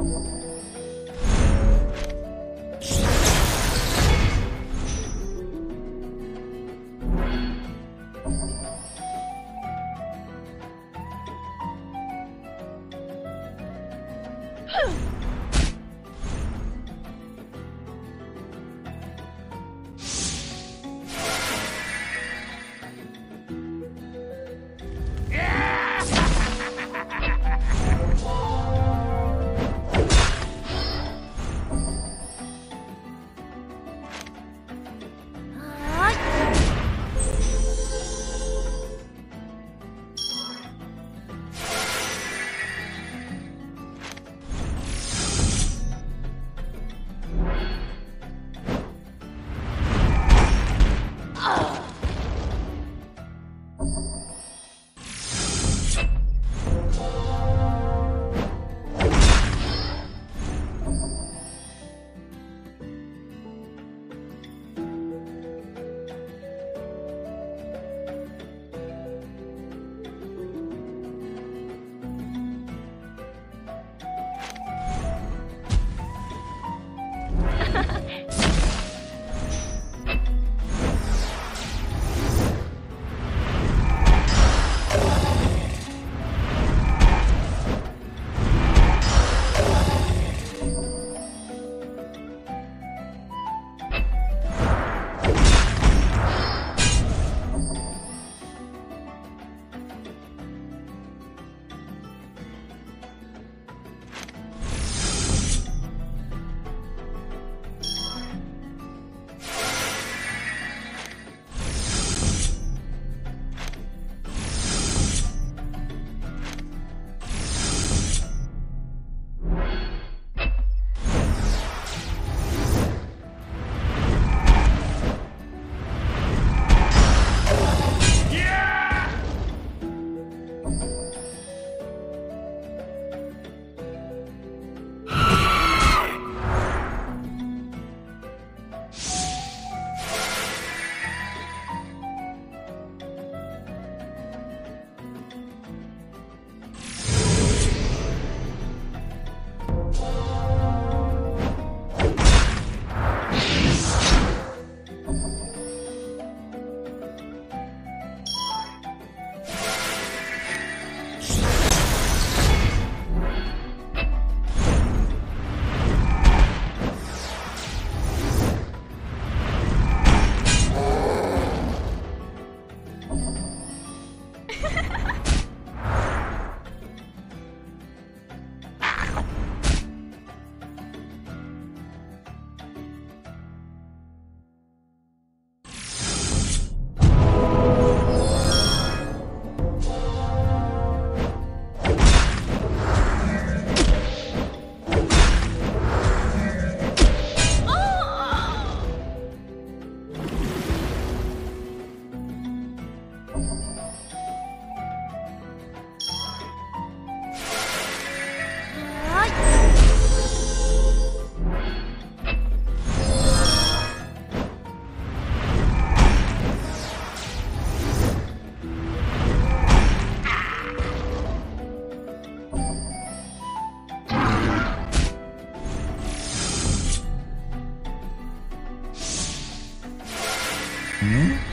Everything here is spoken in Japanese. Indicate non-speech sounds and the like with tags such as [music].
哼 [laughs] Hum?